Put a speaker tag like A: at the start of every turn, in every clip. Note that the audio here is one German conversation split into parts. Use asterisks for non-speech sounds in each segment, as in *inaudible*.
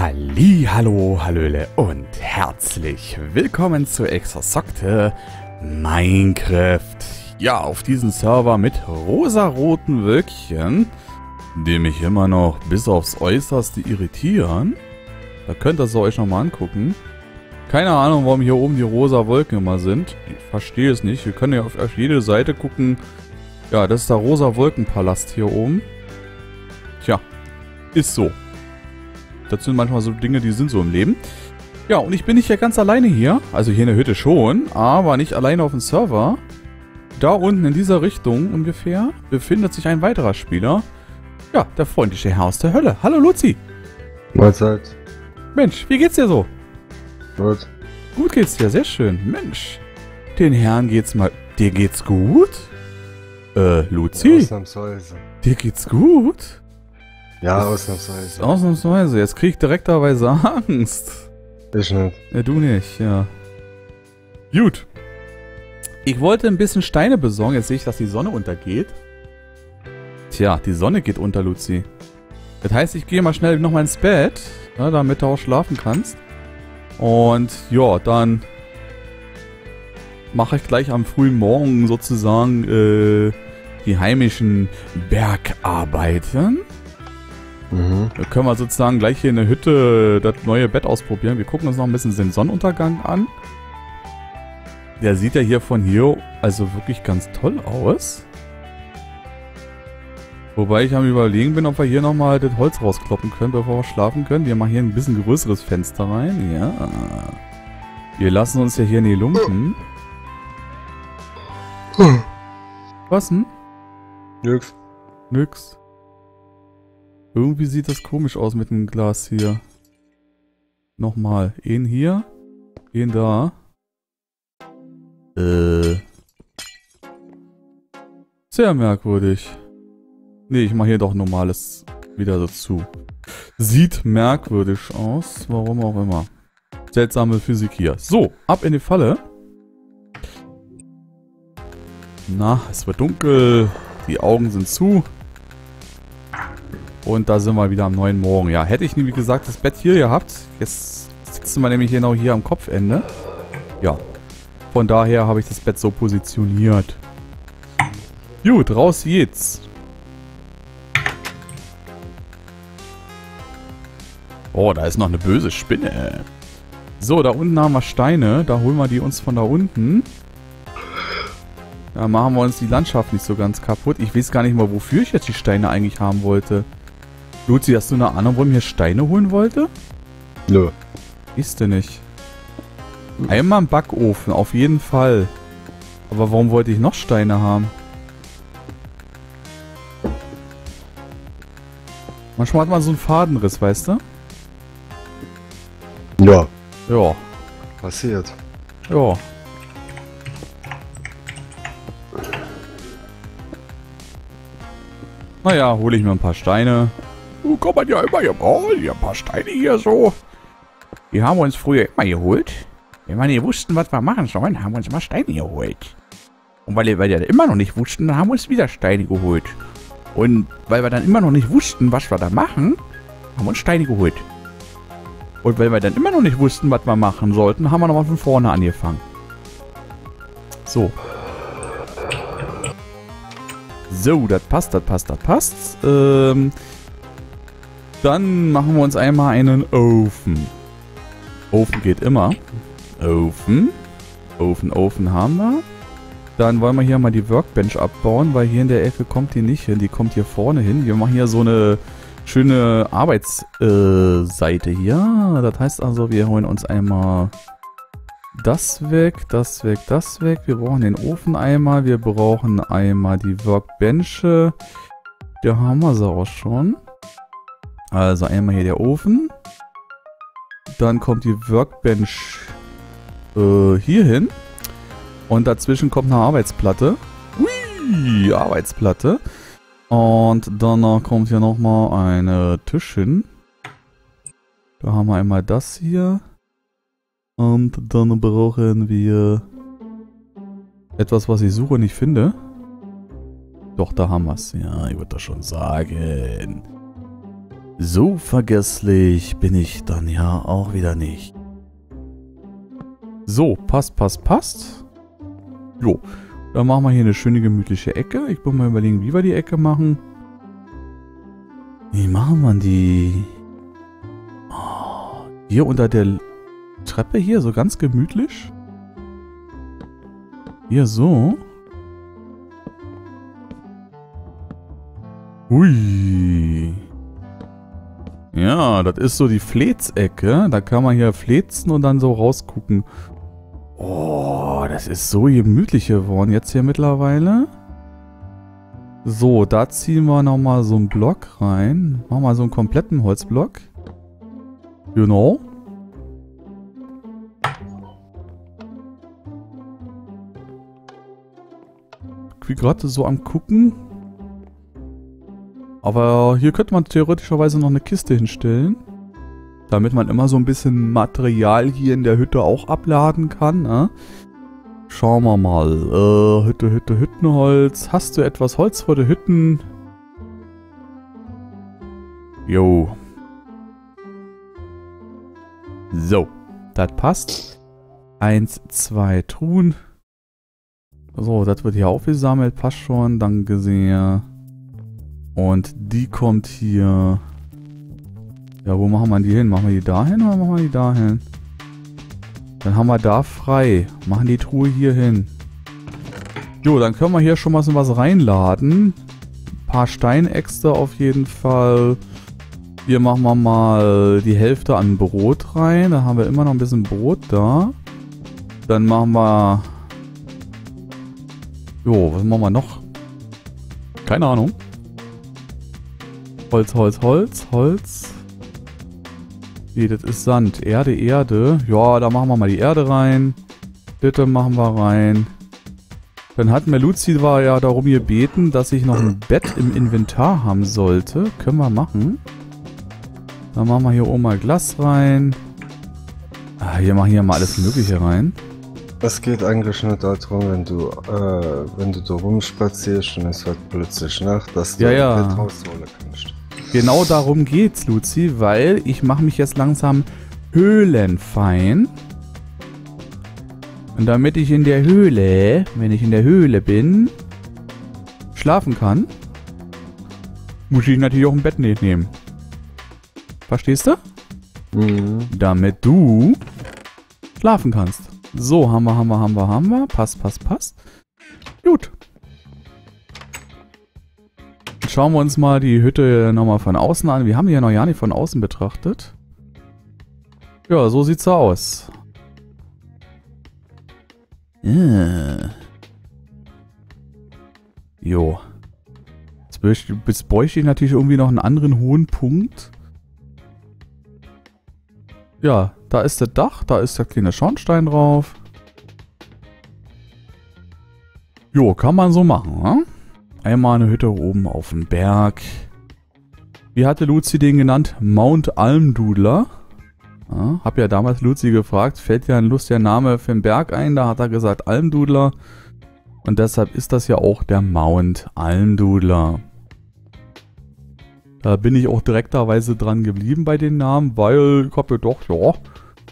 A: Halli, hallo, hallöle und herzlich willkommen zu Exasokte Minecraft. Ja, auf diesem Server mit rosaroten Wölkchen, die mich immer noch bis aufs Äußerste irritieren. Da könnt ihr es euch nochmal angucken. Keine Ahnung, warum hier oben die rosa Wolken immer sind. Ich verstehe es nicht. Wir können ja auf, auf jede Seite gucken. Ja, das ist der rosa Wolkenpalast hier oben. Tja, ist so. Das sind manchmal so Dinge, die sind so im Leben. Ja, und ich bin nicht ja ganz alleine hier. Also hier in der Hütte schon, aber nicht alleine auf dem Server. Da unten in dieser Richtung ungefähr befindet sich ein weiterer Spieler. Ja, der freundliche Herr aus der Hölle. Hallo Luzi.
B: Mahlzeit.
A: Mensch, wie geht's dir so?
B: Gut.
A: Gut geht's dir, sehr schön. Mensch, den Herrn geht's mal... Dir geht's gut? Äh, Luzi?
B: Ausnahmsweise.
A: Dir geht's gut?
B: Ja, ausnahmsweise.
A: Ausnahmsweise. Jetzt krieg ich direkterweise Angst.
B: Ich nicht.
A: Ja, du nicht, ja. Gut. Ich wollte ein bisschen Steine besorgen. Jetzt sehe ich, dass die Sonne untergeht. Tja, die Sonne geht unter, Luzi. Das heißt, ich gehe mal schnell nochmal ins Bett, ja, damit du auch schlafen kannst. Und ja, dann mache ich gleich am frühen Morgen sozusagen äh, die heimischen Bergarbeiten.
B: Mhm.
A: Da können wir sozusagen gleich hier in der Hütte das neue Bett ausprobieren. Wir gucken uns noch ein bisschen den Sonnenuntergang an. Der sieht ja hier von hier also wirklich ganz toll aus. Wobei ich am überlegen bin, ob wir hier nochmal das Holz rauskloppen können, bevor wir schlafen können. Wir machen hier ein bisschen größeres Fenster rein. Ja. Wir lassen uns ja hier nie lumpen. Was denn?
B: Nix.
A: Nix. Irgendwie sieht das komisch aus mit dem Glas hier. Nochmal. Ihn hier. Ihn da. Äh. Sehr merkwürdig. Nee, ich mache hier doch normales wieder dazu. Sieht merkwürdig aus. Warum auch immer. Seltsame Physik hier. So, ab in die Falle. Na, es wird dunkel. Die Augen sind zu. Und da sind wir wieder am neuen Morgen. Ja, hätte ich wie gesagt, das Bett hier gehabt. Jetzt sitzen wir nämlich genau hier am Kopfende. Ja. Von daher habe ich das Bett so positioniert. Gut, raus geht's. Oh, da ist noch eine böse Spinne. So, da unten haben wir Steine. Da holen wir die uns von da unten. Da machen wir uns die Landschaft nicht so ganz kaputt. Ich weiß gar nicht mal, wofür ich jetzt die Steine eigentlich haben wollte. Luzi, hast du eine Ahnung, ich mir Steine holen wollte?
B: Nö.
A: Ist du nicht. Einmal im Backofen, auf jeden Fall. Aber warum wollte ich noch Steine haben? Manchmal hat man so einen Fadenriss, weißt du?
B: Ja.
A: Ja,
B: Passiert.
A: ja. Naja, hole ich mir ein paar Steine. Kann man ja immer gebrauchen. Hier ein paar Steine hier so. Die haben wir uns früher immer geholt. Wenn wir nicht wussten, was wir machen sollen, haben wir uns mal Steine geholt. Und weil, weil wir immer noch nicht wussten, dann haben wir uns wieder Steine geholt. Und weil wir dann immer noch nicht wussten, was wir da machen, haben wir uns Steine geholt. Und weil wir dann immer noch nicht wussten, was wir machen sollten, haben wir nochmal von vorne angefangen. So. So, das passt, das passt, das passt. Ähm, dann machen wir uns einmal einen Ofen. Ofen geht immer. Ofen. Ofen, Ofen haben wir. Dann wollen wir hier mal die Workbench abbauen, weil hier in der Ecke kommt die nicht hin. Die kommt hier vorne hin. Wir machen hier so eine schöne Arbeitsseite äh, hier. Das heißt also, wir holen uns einmal das weg, das weg, das weg. Wir brauchen den Ofen einmal. Wir brauchen einmal die Workbench. Da haben wir sie auch schon. Also einmal hier der Ofen. Dann kommt die Workbench äh, hier hin. Und dazwischen kommt eine Arbeitsplatte. Hui, Arbeitsplatte. Und danach kommt hier nochmal eine Tisch hin. Da haben wir einmal das hier. Und dann brauchen wir etwas, was ich suche und nicht finde. Doch, da haben wir es. Ja, ich würde das schon sagen. So vergesslich bin ich dann ja auch wieder nicht. So, passt, passt, passt. Jo, dann machen wir hier eine schöne gemütliche Ecke. Ich muss mal überlegen, wie wir die Ecke machen. Wie machen wir die? Oh, hier unter der Treppe hier, so ganz gemütlich. Hier so. Hui. Ja, das ist so die Fletzecke. Da kann man hier flezen und dann so rausgucken. Oh, das ist so gemütlich geworden jetzt hier mittlerweile. So, da ziehen wir nochmal so einen Block rein. Machen wir so einen kompletten Holzblock. Genau. Ich bin gerade so am gucken. Aber hier könnte man theoretischerweise noch eine Kiste hinstellen. Damit man immer so ein bisschen Material hier in der Hütte auch abladen kann. Ne? Schauen wir mal. Äh, Hütte, Hütte, Hüttenholz. Hast du etwas Holz vor der Hütten? Jo. So. Das passt. Eins, zwei Truhen. So, das wird hier aufgesammelt. Passt schon. Danke sehr. Und die kommt hier. Ja, wo machen wir die hin? Machen wir die da hin oder machen wir die da hin? Dann haben wir da frei. Machen die Truhe hier hin. Jo, dann können wir hier schon mal so was reinladen. Ein paar Steinäxte auf jeden Fall. Hier machen wir mal die Hälfte an Brot rein. Da haben wir immer noch ein bisschen Brot da. Dann machen wir... Jo, was machen wir noch? Keine Ahnung. Holz, Holz, Holz, Holz. Nee, das ist Sand. Erde, Erde. Ja, da machen wir mal die Erde rein. Bitte machen wir rein. Dann hat mir Luzi war ja darum gebeten, dass ich noch ein *clears throat* Bett im Inventar haben sollte. Können wir machen. Dann machen wir hier oben mal Glas rein. Ah, hier machen wir mal alles Mögliche rein.
B: Es geht eigentlich nur darum, wenn du, äh, wenn du da rumspazierst und es wird plötzlich Nacht, dass du
A: Ja, ja.
B: Bett rausholen kannst.
A: Genau darum geht's, Luzi, weil ich mache mich jetzt langsam höhlenfein. Und damit ich in der Höhle, wenn ich in der Höhle bin, schlafen kann, muss ich natürlich auch ein Bett nehmen. Verstehst du?
B: Mhm.
A: Damit du schlafen kannst. So, haben wir, haben wir, haben wir, haben wir. Passt, passt, passt. Gut. Schauen wir uns mal die Hütte nochmal von außen an. Wir haben die ja noch gar nicht von außen betrachtet. Ja, so sieht's aus. Ja. Jo. Jetzt bräuchte, jetzt bräuchte ich natürlich irgendwie noch einen anderen hohen Punkt. Ja, da ist das Dach, da ist der kleine Schornstein drauf. Jo, kann man so machen, ne? Einmal eine Hütte oben auf dem Berg. Wie hatte Luzi den genannt? Mount Almdudler. Ja, hab ja damals Luzi gefragt, fällt dir ein lustiger Name für den Berg ein? Da hat er gesagt Almdudler. Und deshalb ist das ja auch der Mount Almdudler. Da bin ich auch direkterweise dran geblieben bei den Namen, weil ich hab gedacht, ja,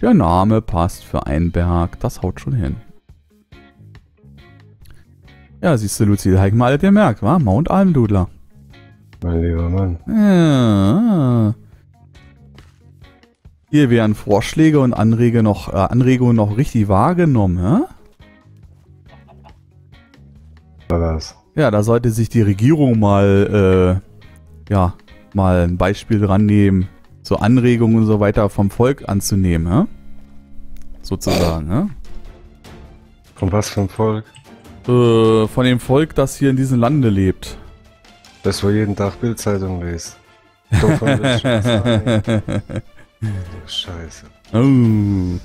A: der Name passt für einen Berg. Das haut schon hin. Ja, siehst du, Luzi, ich mal gemerkt, wa? Mount Almdudler.
B: Mein lieber Mann.
A: Ja. Hier werden Vorschläge und Anrege noch, äh, Anregungen noch richtig wahrgenommen, ja?
B: War das?
A: Ja, da sollte sich die Regierung mal, äh, ja, mal ein Beispiel dran nehmen, so Anregungen und so weiter vom Volk anzunehmen, ja? Sozusagen, ja?
B: Von was für ein Volk?
A: Äh, von dem Volk, das hier in diesem Lande lebt.
B: Das wo jeden Tag Bildzeitung sagen. Du *laughs* Scheiße.
A: oh.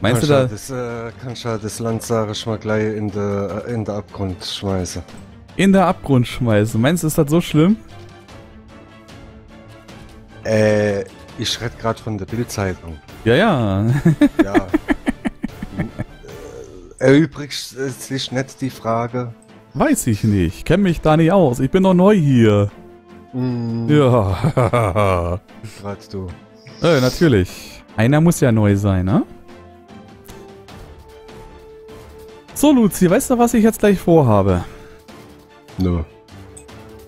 A: Meinst du da?
B: Das, äh, kannst ja das Land, sag ich mal, gleich in der in der Abgrund schmeißen.
A: In der Abgrund schmeißen. Meinst du, ist das so schlimm?
B: Äh, ich rede gerade von der Bildzeitung.
A: Ja, ja.
B: Ja. *laughs* äh, erübrigt sich nicht die Frage.
A: Weiß ich nicht. Kenn mich da nicht aus. Ich bin doch neu hier.
B: Mm,
A: Ja.
B: Gerade du.
A: äh, natürlich. Einer muss ja neu sein, ne? So, Luzi, weißt du, was ich jetzt gleich vorhabe?
B: Nö.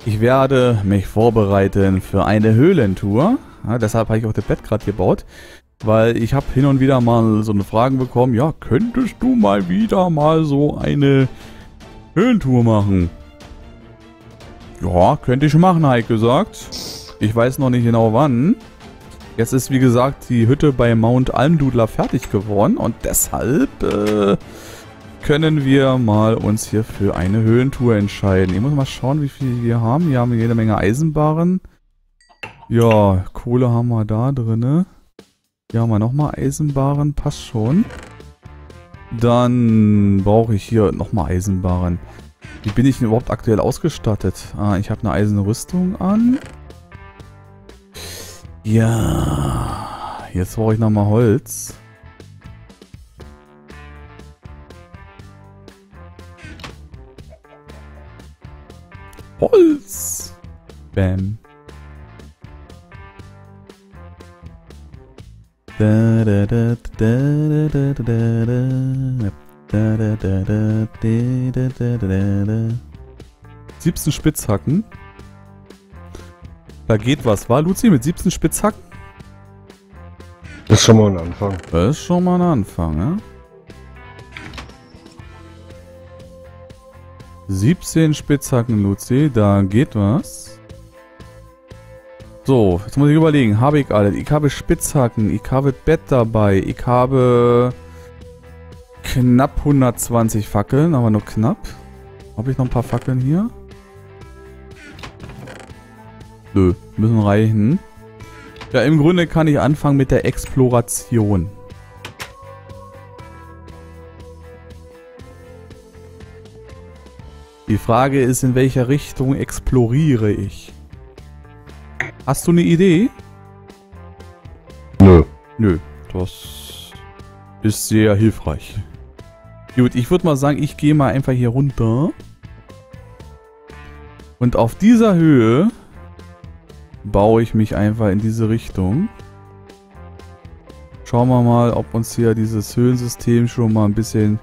A: Ich werde mich vorbereiten für eine Höhlentour. Ja, deshalb habe ich auch das Bett gerade gebaut. Weil ich habe hin und wieder mal so eine Frage bekommen, ja, könntest du mal wieder mal so eine Höhlentour machen? Ja, könnte ich machen, ich gesagt. Ich weiß noch nicht genau wann. Jetzt ist, wie gesagt, die Hütte bei Mount Almdudler fertig geworden und deshalb äh, können wir mal uns hier für eine Höhentour entscheiden. Ich muss mal schauen, wie viel wir haben. Wir haben jede Menge Eisenbarren. Ja, Kohle haben wir da drinne. Hier haben wir nochmal Eisenbarren, passt schon. Dann brauche ich hier nochmal Eisenbarren. Wie bin ich denn überhaupt aktuell ausgestattet? Ah, ich habe eine Eisenrüstung an. Ja, jetzt brauche ich nochmal Holz. Holz! Bam. 17 Spitzhacken. Da geht was, war Luzi mit siebsten Spitzhacken?
B: Das ist schon mal ein Anfang.
A: Das ist schon mal ein Anfang, ja? 17 Spitzhacken, Luzi, da geht was. So, jetzt muss ich überlegen, habe ich alles? Ich habe Spitzhacken, ich habe Bett dabei, ich habe knapp 120 Fackeln, aber nur knapp. Habe ich noch ein paar Fackeln hier? Nö, müssen reichen. Ja, im Grunde kann ich anfangen mit der Exploration. Die Frage ist, in welcher Richtung exploriere ich? Hast du eine Idee?
B: Nö.
A: Nö, das ist sehr hilfreich. Gut, ich würde mal sagen, ich gehe mal einfach hier runter. Und auf dieser Höhe baue ich mich einfach in diese Richtung. Schauen wir mal, ob uns hier dieses Höhlensystem schon mal ein bisschen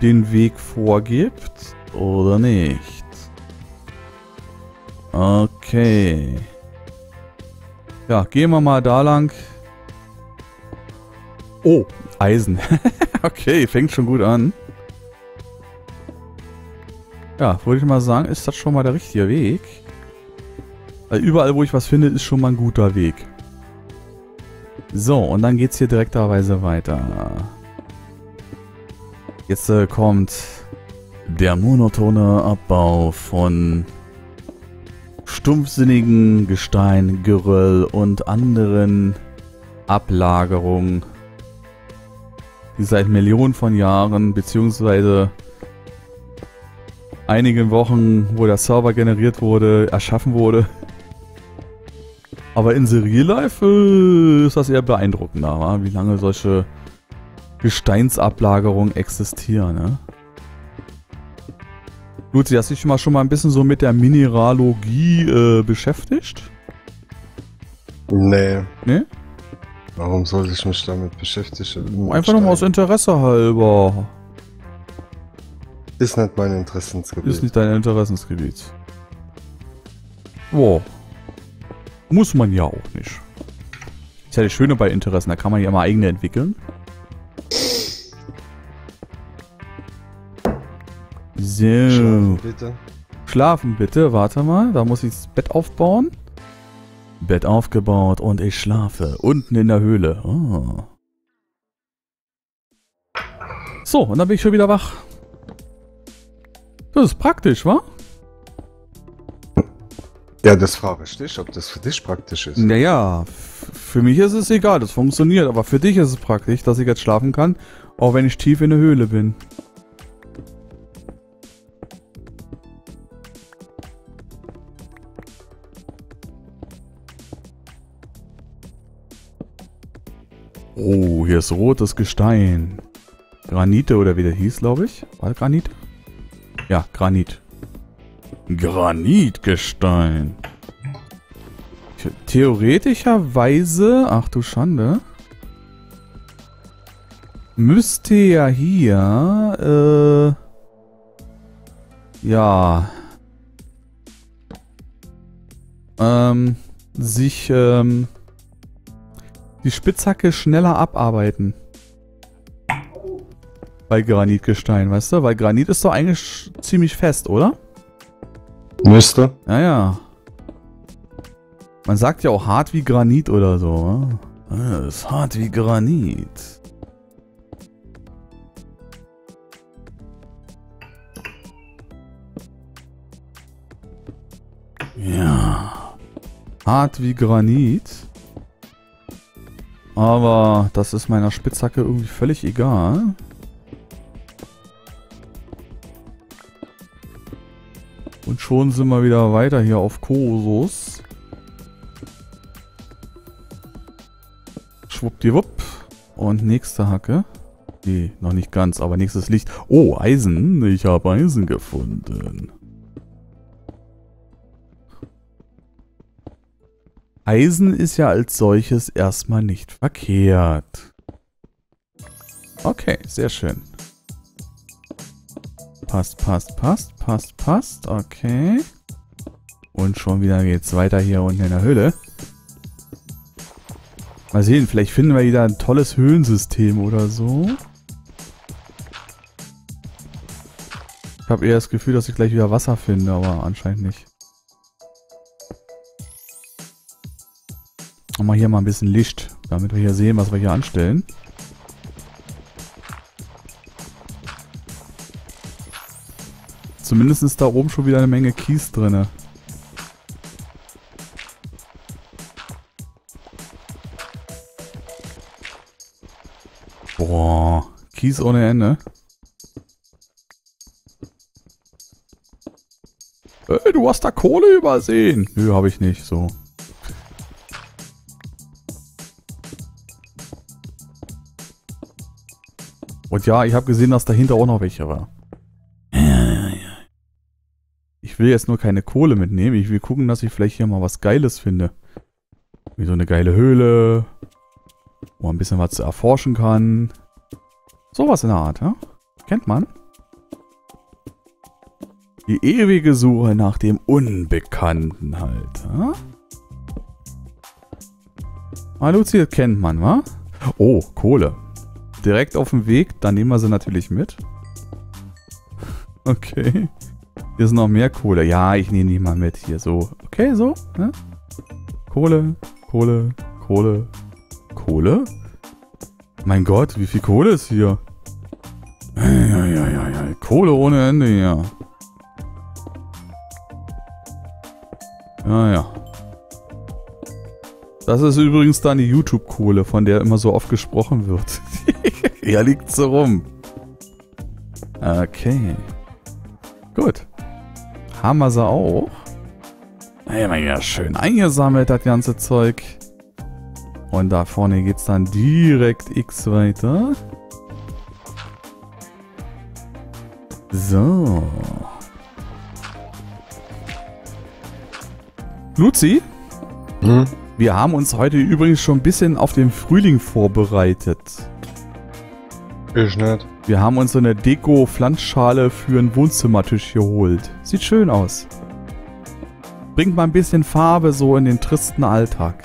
A: den Weg vorgibt oder nicht. Okay. Ja, gehen wir mal da lang. Oh, Eisen. *laughs* okay, fängt schon gut an. Ja, würde ich mal sagen, ist das schon mal der richtige Weg. Weil überall, wo ich was finde, ist schon mal ein guter Weg. So, und dann geht's hier direkterweise weiter. Jetzt äh, kommt der monotone Abbau von stumpfsinnigen Gestein, Geröll und anderen Ablagerungen, die seit Millionen von Jahren beziehungsweise einigen Wochen, wo der Server generiert wurde, erschaffen wurde. Aber in The Life äh, ist das eher beeindruckender, wa? wie lange solche Gesteinsablagerungen existieren. Ne? Luzi, hast du dich mal schon mal ein bisschen so mit der Mineralogie äh, beschäftigt?
B: Nee.
A: Nee?
B: Warum soll ich mich damit beschäftigen?
A: Einfach nur aus Interesse halber.
B: Ist nicht mein Interessensgebiet.
A: Ist nicht dein Interessensgebiet. Wow. Muss man ja auch nicht. Ist ja das Schöne bei Interessen, da kann man ja mal eigene entwickeln. So.
B: Schlafen, bitte.
A: Schlafen bitte, warte mal, da muss ich das Bett aufbauen. Bett aufgebaut und ich schlafe. Unten in der Höhle. Oh. So, und dann bin ich schon wieder wach. Das ist praktisch, wa?
B: Ja, das frage ich dich, ob das für dich praktisch ist.
A: Naja, für mich ist es egal, das funktioniert, aber für dich ist es praktisch, dass ich jetzt schlafen kann, auch wenn ich tief in der Höhle bin. Ist rotes Gestein. Granite oder wie der hieß, glaube ich. War Granit? Ja, Granit. Granitgestein. Theoretischerweise, ach du Schande, müsste ja hier, äh, ja, ähm, sich, ähm, die Spitzhacke schneller abarbeiten. Bei Granitgestein, weißt du? Weil Granit ist doch eigentlich ziemlich fest, oder?
B: Müsste.
A: Ja, ja. Man sagt ja auch hart wie Granit oder so. Ja, das ist hart wie Granit. Ja. Hart wie Granit. Aber das ist meiner Spitzhacke irgendwie völlig egal. Und schon sind wir wieder weiter hier auf Kosos. Schwuppdiwupp. Und nächste Hacke. Nee, noch nicht ganz, aber nächstes Licht. Oh, Eisen. Ich habe Eisen gefunden. Eisen ist ja als solches erstmal nicht verkehrt. Okay, sehr schön. Passt, passt, passt, passt, passt. Okay. Und schon wieder geht's weiter hier unten in der Höhle. Mal sehen, vielleicht finden wir wieder ein tolles Höhlensystem oder so. Ich habe eher das Gefühl, dass ich gleich wieder Wasser finde, aber anscheinend nicht. Machen wir hier mal ein bisschen Licht, damit wir hier sehen, was wir hier anstellen. Zumindest ist da oben schon wieder eine Menge Kies drin. Boah, Kies ohne Ende. Hey, du hast da Kohle übersehen. Nö, habe ich nicht, so. Und ja, ich habe gesehen, dass dahinter auch noch welche war. Ich will jetzt nur keine Kohle mitnehmen. Ich will gucken, dass ich vielleicht hier mal was Geiles finde. Wie so eine geile Höhle. Wo man ein bisschen was erforschen kann. Sowas in der Art, ja? Kennt man. Die ewige Suche nach dem Unbekannten halt, ja? Ah, Luzi, kennt man, wa? Oh, Kohle. Direkt auf dem Weg, dann nehmen wir sie natürlich mit. Okay. Hier ist noch mehr Kohle. Ja, ich nehme die mal mit. Hier so. Okay, so. Ne? Kohle, Kohle, Kohle, Kohle. Mein Gott, wie viel Kohle ist hier? Ja, ja, ja, ja. Kohle ohne Ende hier. Ja, ja. Das ist übrigens dann die YouTube-Kohle, von der immer so oft gesprochen wird. *laughs* Hier liegt so rum. Okay. Gut. Haben wir sie auch. Ja, ja, schön eingesammelt, das ganze Zeug. Und da vorne geht's dann direkt X weiter. So. Luzi?
B: Hm?
A: Wir haben uns heute übrigens schon ein bisschen auf den Frühling vorbereitet.
B: Ich nicht.
A: Wir haben uns so eine Deko-Pflanzschale für einen Wohnzimmertisch geholt. Sieht schön aus. Bringt mal ein bisschen Farbe so in den tristen Alltag.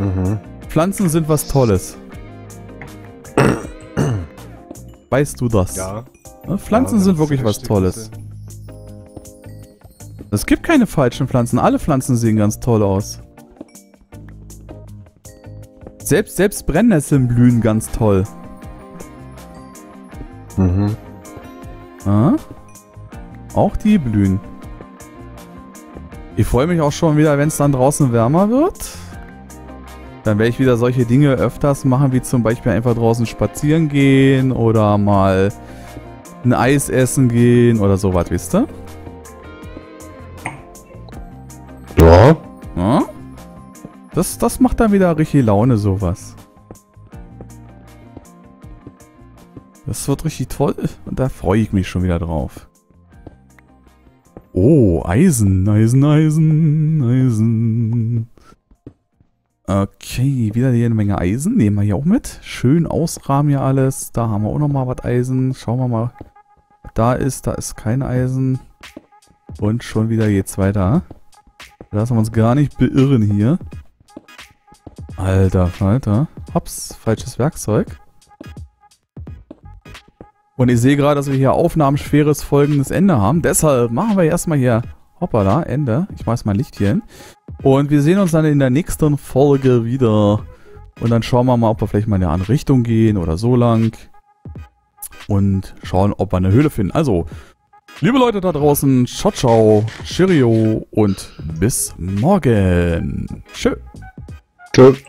B: Mhm.
A: Pflanzen sind was Tolles. Weißt du das?
B: Ja.
A: Ne? Pflanzen
B: Ja,
A: sind wirklich was Tolles. Es gibt keine falschen Pflanzen. Alle Pflanzen sehen ganz toll aus. Selbst, selbst Brennnesseln blühen ganz toll.
B: Mhm.
A: Ah? Auch die blühen. Ich freue mich auch schon wieder, wenn es dann draußen wärmer wird. Dann werde ich wieder solche Dinge öfters machen, wie zum Beispiel einfach draußen spazieren gehen oder mal ein Eis essen gehen oder sowas, wisst ihr?
B: Ja.
A: Ja? Das, das macht dann wieder richtig Laune, sowas. Das wird richtig toll und da freue ich mich schon wieder drauf. Oh, Eisen, Eisen, Eisen, Eisen. Okay, wieder jede Menge Eisen. Nehmen wir hier auch mit. Schön ausrahmen hier alles. Da haben wir auch nochmal was Eisen. Schauen wir mal. Da ist, da ist kein Eisen. Und schon wieder geht's weiter. Lassen wir uns gar nicht beirren hier. Alter, Alter. Hops, falsches Werkzeug. Und ich sehe gerade, dass wir hier aufnahmenschweres folgendes Ende haben. Deshalb machen wir erstmal hier, hoppala, Ende. Ich mache mal Licht hier hin. Und wir sehen uns dann in der nächsten Folge wieder. Und dann schauen wir mal, ob wir vielleicht mal in eine andere Richtung gehen oder so lang. Und schauen, ob wir eine Höhle finden. Also, liebe Leute da draußen, ciao, ciao, cheerio und bis morgen. Tschö.
B: Tschüss.